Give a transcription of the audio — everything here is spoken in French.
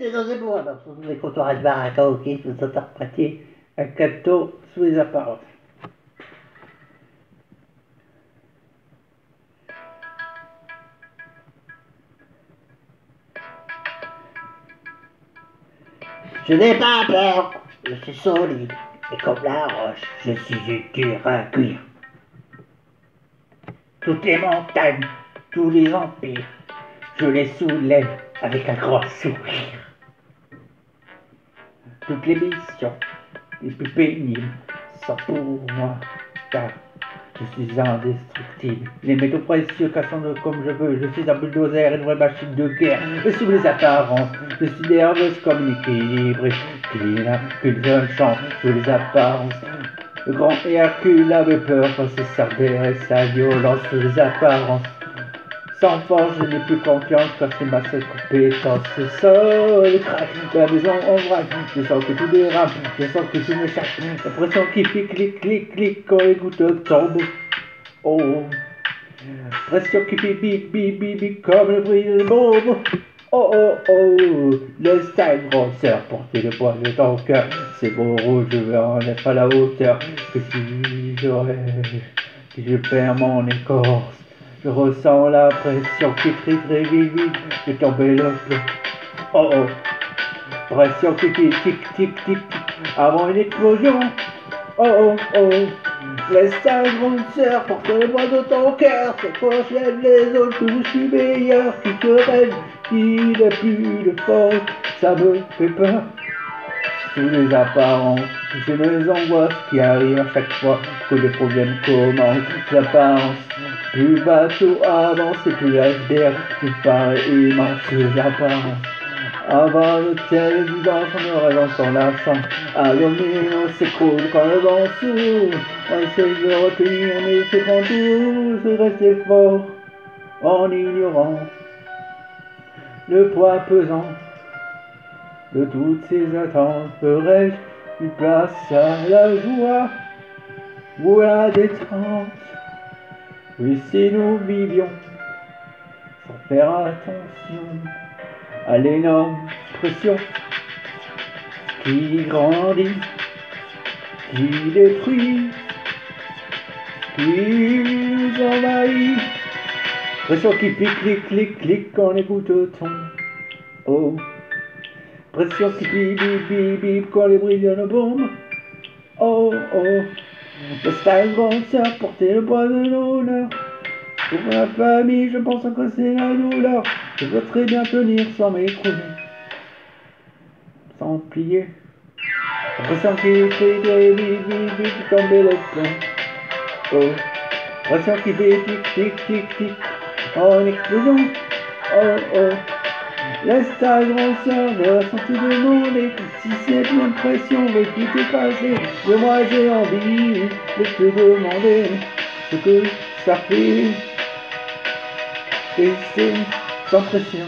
désolé pour moi, sous les comptoirs de bar à karaoké, vous interprétez un cadeau sous les apparences. Je n'ai pas peur, je suis solide, et comme la roche, je suis dur à cuire. Toutes les montagnes, tous les empires, je les soulève avec un grand sourire. Toutes les missions les plus pénibles sont pour moi, car je suis indestructible. Les métaux précieux cassant comme je veux, je suis un bulldozer, une vraie machine de guerre. Et sous les apparences, je suis nerveuse comme une équilibrée, qui n'a qu'une seule chance sous les apparences. Le grand Hercule avait peur quand ses Cerbère et sa violence sous les apparences. Sans force, je n'ai plus confiance car c'est ma seule compétence. Le sol craque, la maison en vrac. Je sens que tout dérape, je sens que tout m'échappe. La pression qui fait clic, clic, clic quand les gouttes tombent. Oh, pression qui fait bip, bip, bip, bip comme le bruit de bombe. Oh oh oh, laisse ta grande sœur porter le poids de ton cœur. C'est beau rouge, je veux en être à la hauteur. Que si j'aurais, si je perds mon écorce. Je ressens la pression qui crie très vite, vite, je tomber le. Oh oh, pression qui tic tic tic tic avant une explosion. Oh oh oh, laisse ta grande sœur porter le poids de ton cœur. C'est quand j'aime les autres que je suis meilleur. Qui te rêve, qui n'a plus de force, ça me fait peur. Sous les apparences, j'ai mes angoisses qui arrivent à chaque fois que le problème commence. L'apparence, plus bateau avance et plus l'iceberg nous paraît immense. Les apparences. Avant le ciel vivant, on rêve sans l'accent. À l'ombre, on s'écroule quand le vent souffle. On essaye de retenir, mais c'est grand tout, c'est rester fort en ignorant le poids pesant de toutes ces attentes. Ferais-je une place à la joie ou à la détente? Oui, si nous vivions sans faire attention à l'énorme pression qui grandit, qui détruit, qui nous envahit. Pression qui pique, clic, clic, les gouttes tombent. Oh, pression qui bip, bip, bip, bip bruits de bombe. Oh, oh, laisse ta grande sœur porter le poids de l'honneur. Pour ma famille, je pense que c'est la douleur. Je veux très bien tenir sans m'écrouler, sans plier. Pression qui fait des bip, bip, bip, plombs. Oh, pression qui fait tic, tic, tic, tic. Oh, une explosion. Oh, oh. Laisse ta grande sœur de la santé demander si cette même pression veut tout effacer. De moi j'ai envie de te demander ce que ça fait. Et c'est sans pression.